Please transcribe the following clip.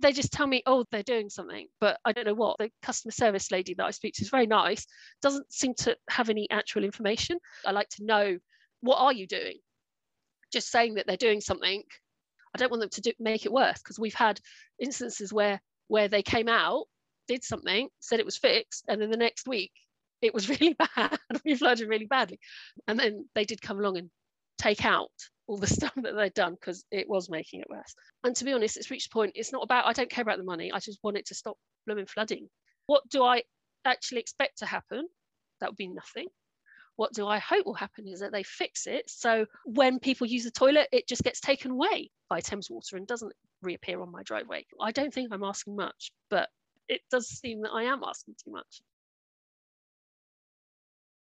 they just tell me, oh, they're doing something, but I don't know what. The customer service lady that I speak to is very nice, doesn't seem to have any actual information. I like to know what are you doing? Just saying that they're doing something, I don't want them to do, make it worse because we've had instances where where they came out, did something, said it was fixed, and then the next week it was really bad. we flooded really badly, and then they did come along and take out all the stuff that they'd done because it was making it worse. And to be honest, it's reached a point, it's not about, I don't care about the money, I just want it to stop blooming flooding. What do I actually expect to happen? That would be nothing. What do I hope will happen is that they fix it. So when people use the toilet, it just gets taken away by Thames Water and doesn't reappear on my driveway. I don't think I'm asking much, but it does seem that I am asking too much.